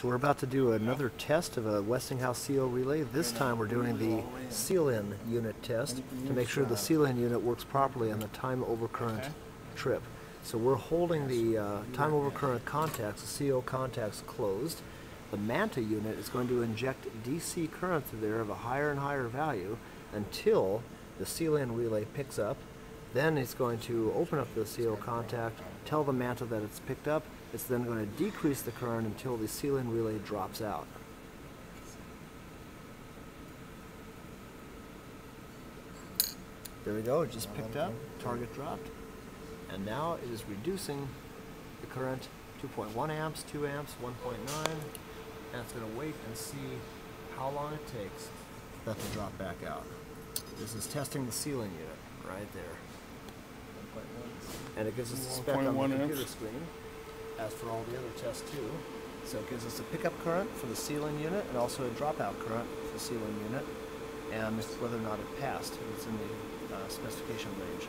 So we're about to do another test of a Westinghouse CO relay. This time we're doing the seal-in unit test to make sure the seal-in unit works properly on the time over current trip. So we're holding the uh, time over current contacts, the CO contacts closed. The Manta unit is going to inject DC current through there of a higher and higher value until the seal-in relay picks up. Then it's going to open up the CO contact, tell the Manta that it's picked up. It's then going to decrease the current until the seal-in relay drops out. There we go, it just picked up, target dropped. And now it is reducing the current 2.1 amps, 2 amps, 1.9, and it's going to wait and see how long it takes for that to drop back out. This is testing the seal-in unit right there. And it gives us a spec on the computer amps. screen, as for all the other tests too. So it gives us a pickup current for the seal-in unit and also a dropout current for the seal-in unit and whether or not it passed, if it's in the uh, specification range.